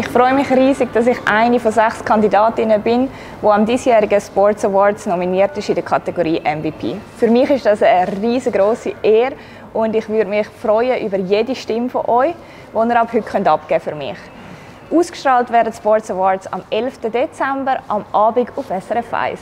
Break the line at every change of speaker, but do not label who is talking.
Ich freue mich riesig, dass ich eine von sechs Kandidatinnen bin, die am diesjährigen Sports Awards nominiert ist in der Kategorie MVP. Für mich ist das eine riesengroße Ehre und ich würde mich freuen über jede Stimme von euch, die ihr ab heute abgeben für mich. Ausgestrahlt werden die Sports Awards am 11. Dezember am Abend auf SRF 1.